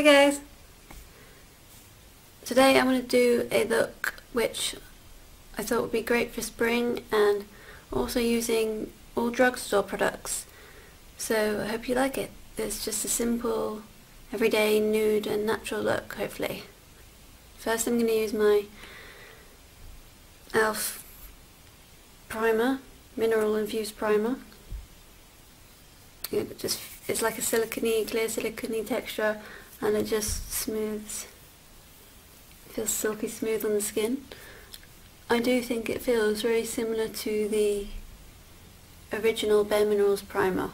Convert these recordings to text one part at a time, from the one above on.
Hi guys! Today I'm going to do a look which I thought would be great for spring and also using all drugstore products. So I hope you like it. It's just a simple, everyday, nude and natural look hopefully. First I'm going to use my e.l.f. primer, mineral infused primer. It just it's like a silicone, clear silicone texture and it just smooths, feels silky smooth on the skin. I do think it feels very similar to the original Bare Minerals primer.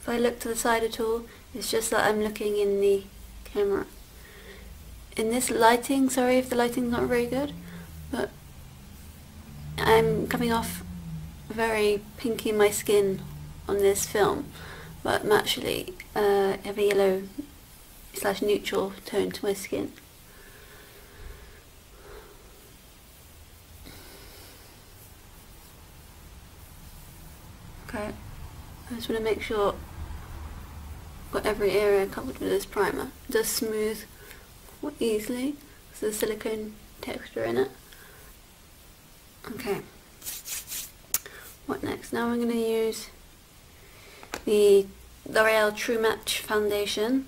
If I look to the side at all, it's just that I'm looking in the camera in this lighting, sorry if the lighting's not very good, but I'm coming off very pinky in my skin on this film, but I'm actually uh, have a yellow slash neutral tone to my skin. Okay, I just want to make sure I've got every area covered with this primer. It does smooth easily because the silicone texture in it. Okay, what next? Now I'm going to use the L'Oreal True Match foundation.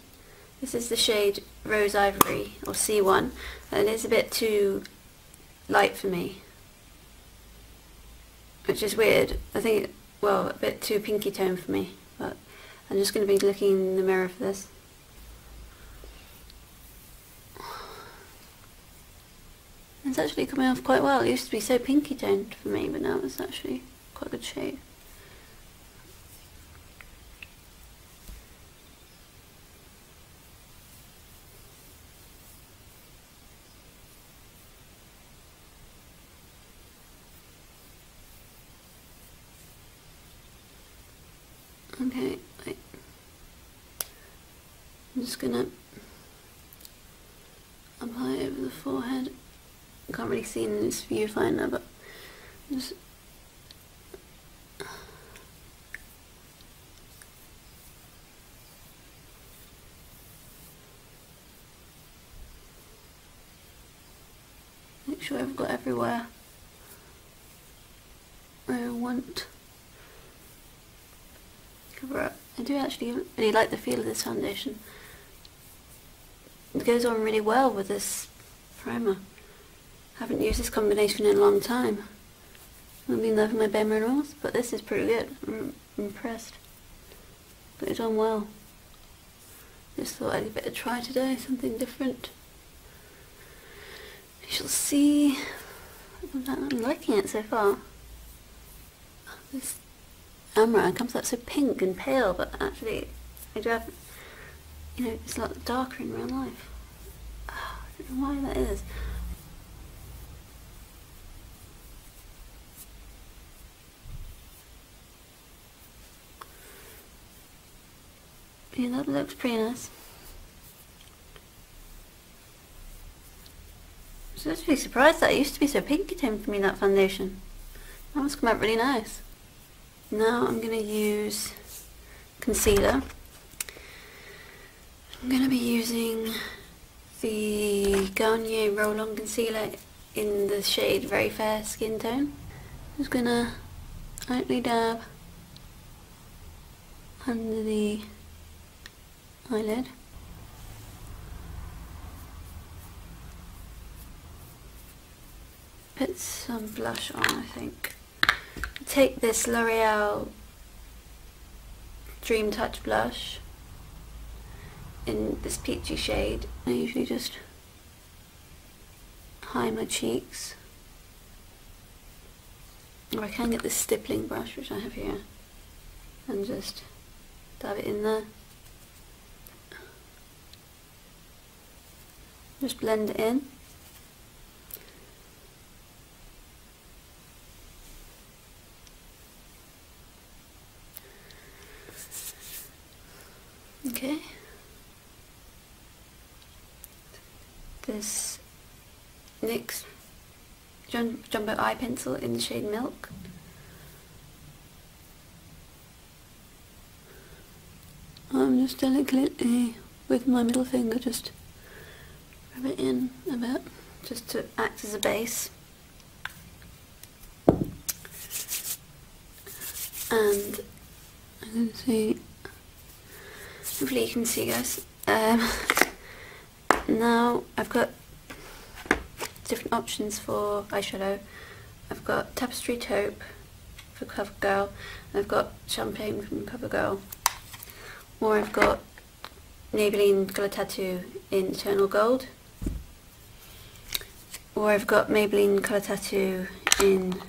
This is the shade Rose Ivory or C1 and it's a bit too light for me which is weird. I think, well, a bit too pinky tone for me but I'm just going to be looking in the mirror for this. It's actually coming off quite well. It used to be so pinky toned for me, but now it's actually quite a good shade. Okay, wait. I'm just gonna apply it over the forehead really in this viewfinder, but just make sure I've got everywhere I want cover up. I do actually really like the feel of this foundation. It goes on really well with this primer haven't used this combination in a long time. I've been loving my Bare Minerals, but this is pretty good. I'm impressed. But it's on well. Just thought I'd a try today, something different. You shall see. I'm liking it so far. This camera comes out so pink and pale, but actually I do have, you know, it's a lot darker in real life. Ah, I don't know why that is. Yeah, that looks pretty nice. I was actually surprised that it used to be so pinky toned for me, that foundation. That must come out really nice. Now I'm going to use concealer. I'm going to be using the Garnier Roll-On Concealer in the shade Very Fair Skin Tone. I'm just going to lightly dab under the eyelid. Put some blush on I think. Take this L'Oreal Dream Touch blush in this peachy shade. I usually just hide my cheeks. Or I can get this stippling brush which I have here and just dab it in there. Just blend it in. Okay. This NYX Jum- Jumbo Eye Pencil in the shade Milk. I'm just delicately, with my middle finger, just it in a bit, just to act as a base. And I can see, hopefully you can see guys. Um, now I've got different options for eyeshadow. I've got Tapestry Taupe for CoverGirl, and I've got Champagne from CoverGirl. Or I've got Maybelline Colour Tattoo in Eternal Gold. Or I've got Maybelline Colour Tattoo in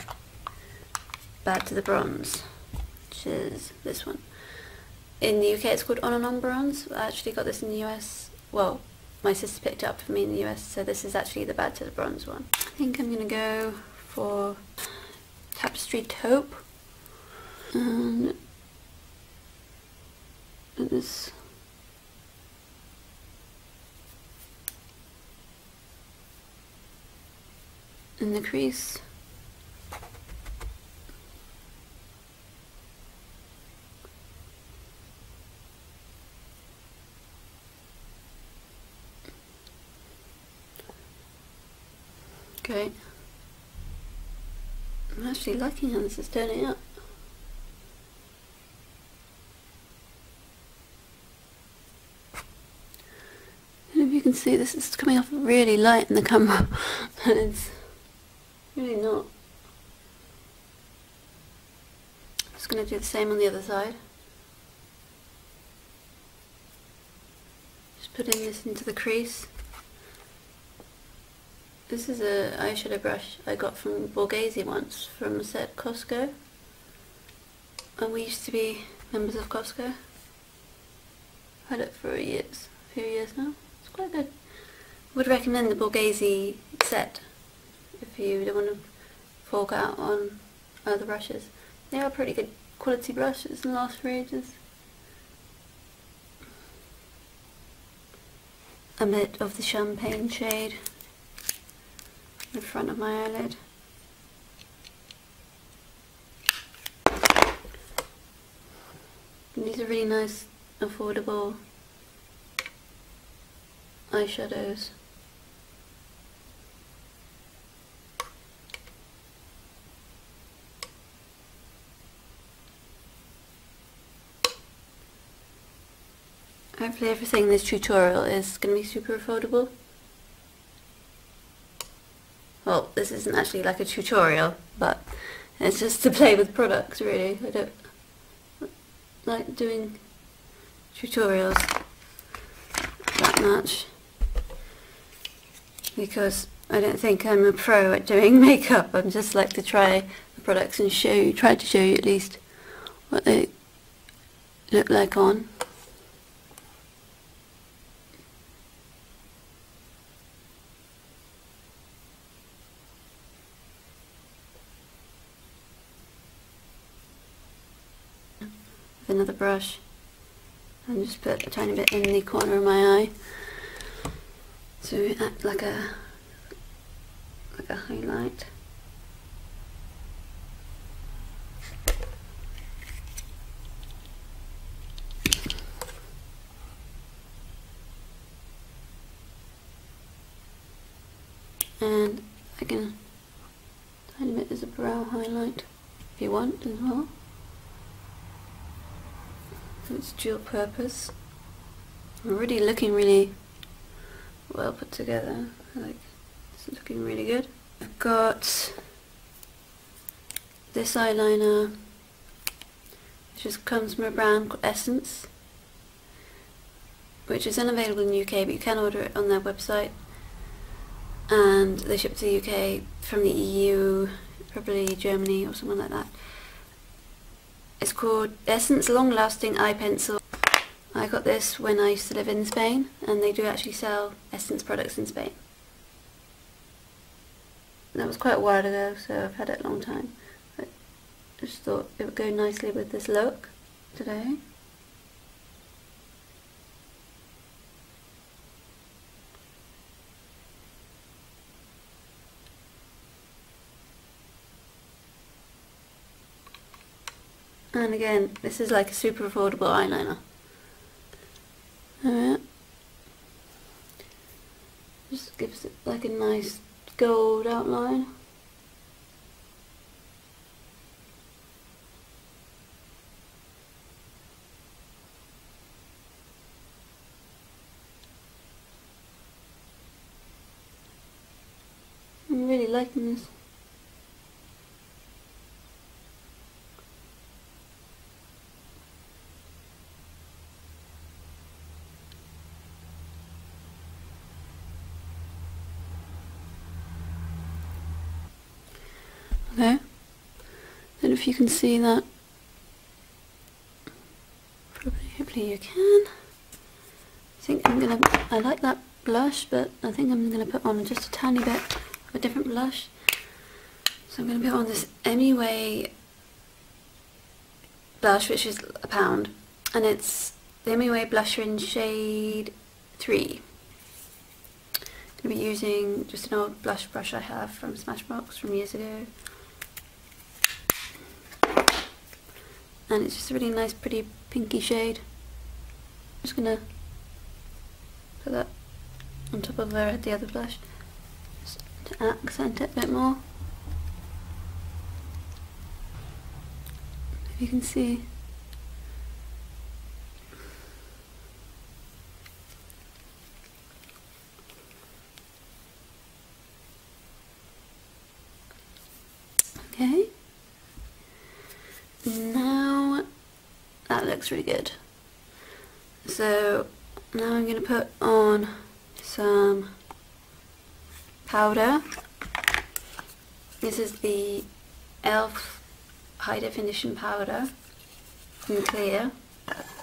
Bad to the Bronze, which is this one. In the UK it's called On and On Bronze. I actually got this in the US, well, my sister picked it up for me in the US, so this is actually the Bad to the Bronze one. I think I'm going to go for Tapestry Taupe. And this in the crease. Okay. I'm actually liking how this is turning out. And if you can see, this is coming off really light in the camera, and it's really not. Just going to do the same on the other side. Just putting this into the crease. This is a eyeshadow brush I got from Borghese once from a set Costco. And we used to be members of Costco. Had it for years, a few years now. It's quite good. Would recommend the Borghese set if you don't want to fork out on other brushes. They are pretty good quality brushes and last for ages. A bit of the champagne shade in front of my eyelid. And these are really nice, affordable eyeshadows. Hopefully everything in this tutorial is going to be super affordable. Well, this isn't actually like a tutorial, but it's just to play with products really. I don't like doing tutorials that much because I don't think I'm a pro at doing makeup. I'm just like to try the products and show you, try to show you at least what they look like on. Another brush and just put a tiny bit in the corner of my eye to act like a like a highlight. And again, tiny bit as a brow highlight if you want as well. It's dual purpose. Already looking really well put together. Like it's looking really good. I've got this eyeliner which just comes from a brand called Essence which is unavailable in the UK but you can order it on their website and they ship to the UK from the EU, probably Germany or something like that. It's called Essence Long Lasting Eye Pencil. I got this when I used to live in Spain and they do actually sell Essence products in Spain. That was quite a while ago so I've had it a long time. I just thought it would go nicely with this look today. And again, this is like a super affordable eyeliner. Alright. Just gives it like a nice gold outline. I'm really liking this. Okay. Then if you can see that, probably, hopefully you can. I think I'm gonna, I like that blush, but I think I'm gonna put on just a tiny bit of a different blush. So I'm gonna put on this MUA blush, which is a pound, and it's the MUA blusher in shade 3 I'm going to be using just an old blush brush I have from Smashbox from years ago. And it's just a really nice pretty pinky shade. I'm just gonna put that on top of where I had the other blush just to accent it a bit more. If you can see Okay. Now that looks really good. So now I'm going to put on some powder. This is the e.l.f. High Definition Powder in clear.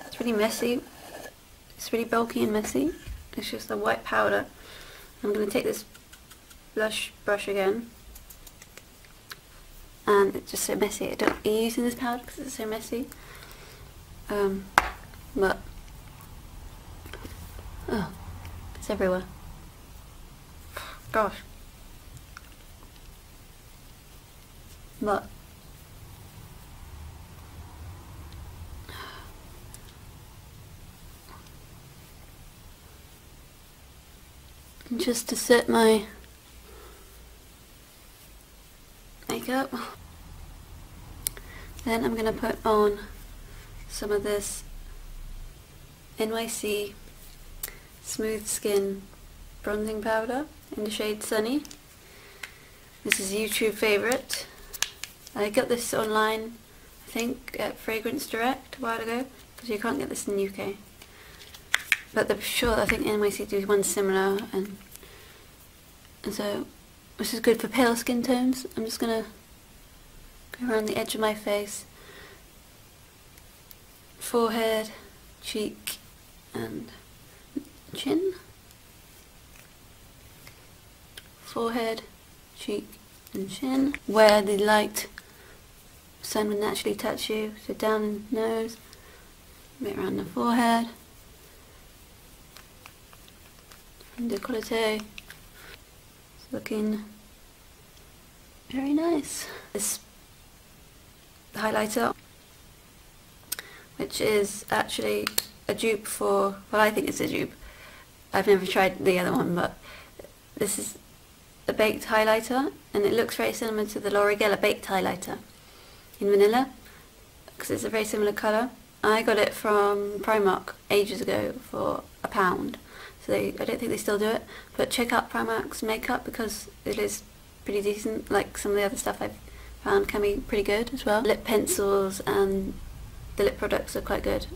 It's really messy. It's really bulky and messy. It's just a white powder. I'm going to take this blush brush again and it's just so messy. I don't use using this powder because it's so messy. Um, but oh, it's everywhere. Gosh. But just to set my makeup. Then I'm going to put on some of this NYC Smooth Skin Bronzing Powder in the shade Sunny. This is a YouTube favourite. I got this online, I think, at Fragrance Direct a while ago, because you can't get this in the UK. But the sure, I think NYC do one similar, and, and so this is good for pale skin tones. I'm just going to go around the edge of my face, forehead, cheek and chin. Forehead, cheek and chin. Where the light sun would naturally touch you. So down the nose, a bit around the forehead, and decollete looking very nice. This highlighter, which is actually a dupe for, well I think it's a dupe. I've never tried the other one, but this is a baked highlighter, and it looks very similar to the Laura Geller baked highlighter in vanilla, because it's a very similar colour. I got it from Primark ages ago for a pound. So they, I don't think they still do it. But check out Primark's makeup because it is pretty decent. Like some of the other stuff I've found can be pretty good as well. Lip pencils and the lip products are quite good.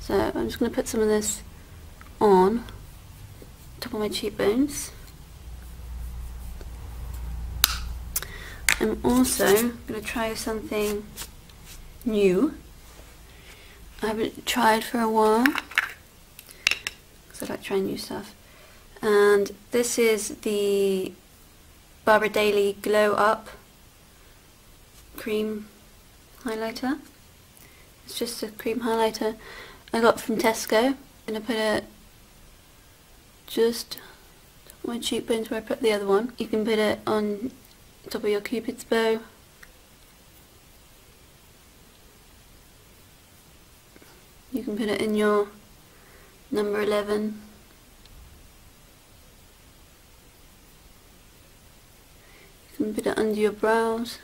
So I'm just going to put some of this on top of my cheekbones. I'm also going to try something new. I haven't tried for a while because I like trying new stuff. And this is the Barbara Daly Glow Up cream highlighter. It's just a cream highlighter I got from Tesco. I'm going to put it just my cheekbones where I put the other one. You can put it on top of your cupid's bow. You can put it in your number 11. You can put it under your brows.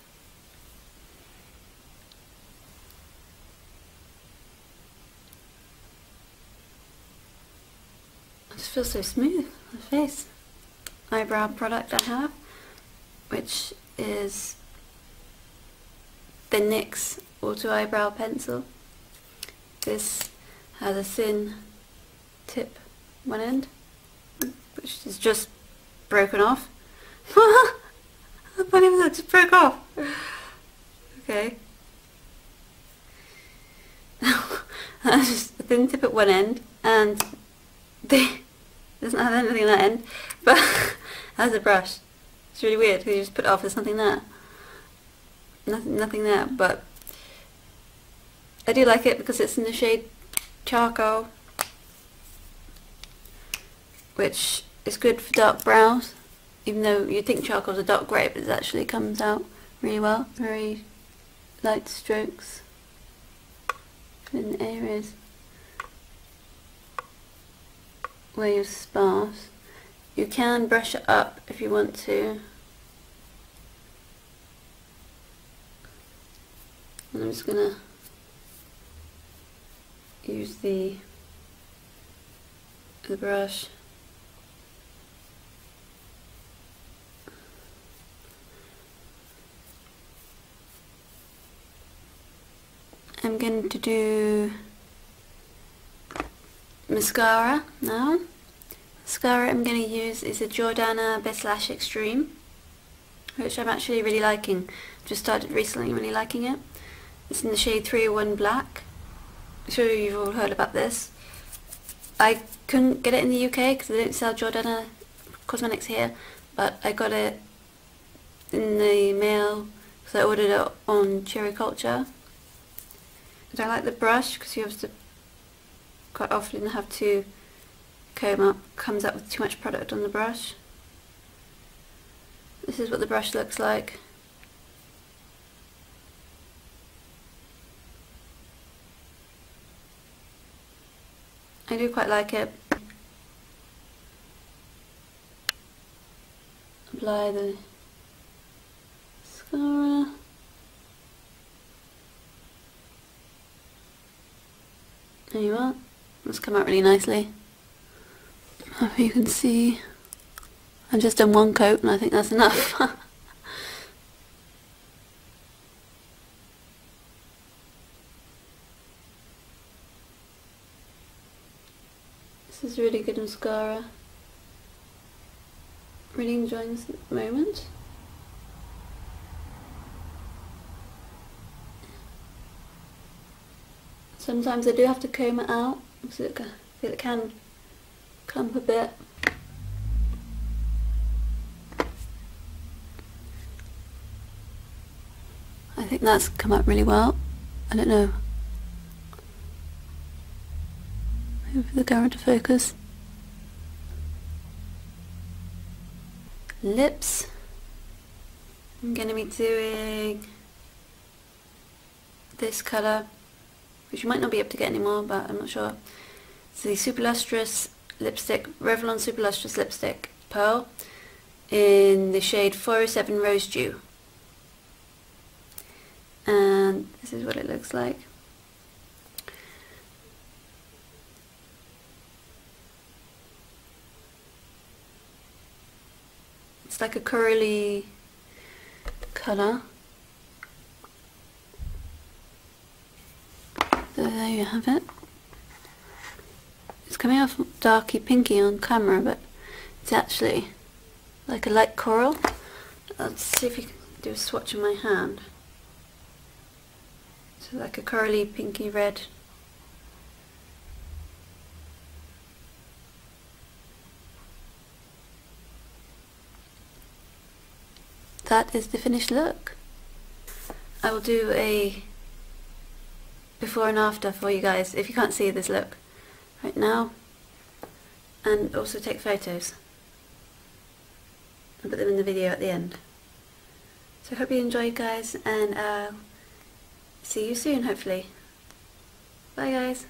Feels so smooth on the face. Eyebrow product I have, which is the NYX Auto Eyebrow Pencil. This has a thin tip one end, which is just broken off. I can't believe that just broke off. Okay. That's just a thin tip at one end, and the doesn't have anything on that end, but has a brush. It's really weird because you just put off, there's nothing there. Nothing, nothing there, but I do like it because it's in the shade charcoal, which is good for dark brows, even though you think charcoal's a dark grey, but it actually comes out really well. Very light strokes in the areas where you're sparse. You can brush it up if you want to. And I'm just gonna use the the brush. I'm going to do mascara now. Mascara I'm going to use is a Jordana Best Lash Extreme, which I'm actually really liking. Just started recently really liking it. It's in the shade 301 Black. I'm sure you've all heard about this. I couldn't get it in the UK because they don't sell Jordana cosmetics here, but I got it in the mail because I ordered it on Cherry Culture. And I like the brush because you have to quite often have to comb up, comes up with too much product on the brush. This is what the brush looks like. I do quite like it. Apply the mascara. There you are. Come out really nicely. Hope you can see. I've just done one coat and I think that's enough. this is really good mascara. Really enjoying this moment. Sometimes I do have to comb it out because it, it can clump a bit. I think that's come up really well. I don't know. Maybe the camera to focus. Lips. I'm going to be doing this colour which you might not be able to get anymore, but I'm not sure. It's the Super Lustrous lipstick, Revlon Super Lustrous lipstick, Pearl, in the shade 407 Rose Dew. And this is what it looks like. It's like a curly colour. Oh, there you have it. It's coming off darky pinky on camera, but it's actually like a light coral. Let's see if you can do a swatch in my hand. So like a curly pinky red. That is the finished look. I will do a before and after for you guys if you can't see this look right now. And also take photos. I'll put them in the video at the end. So I hope you enjoyed guys and uh, see you soon hopefully. Bye guys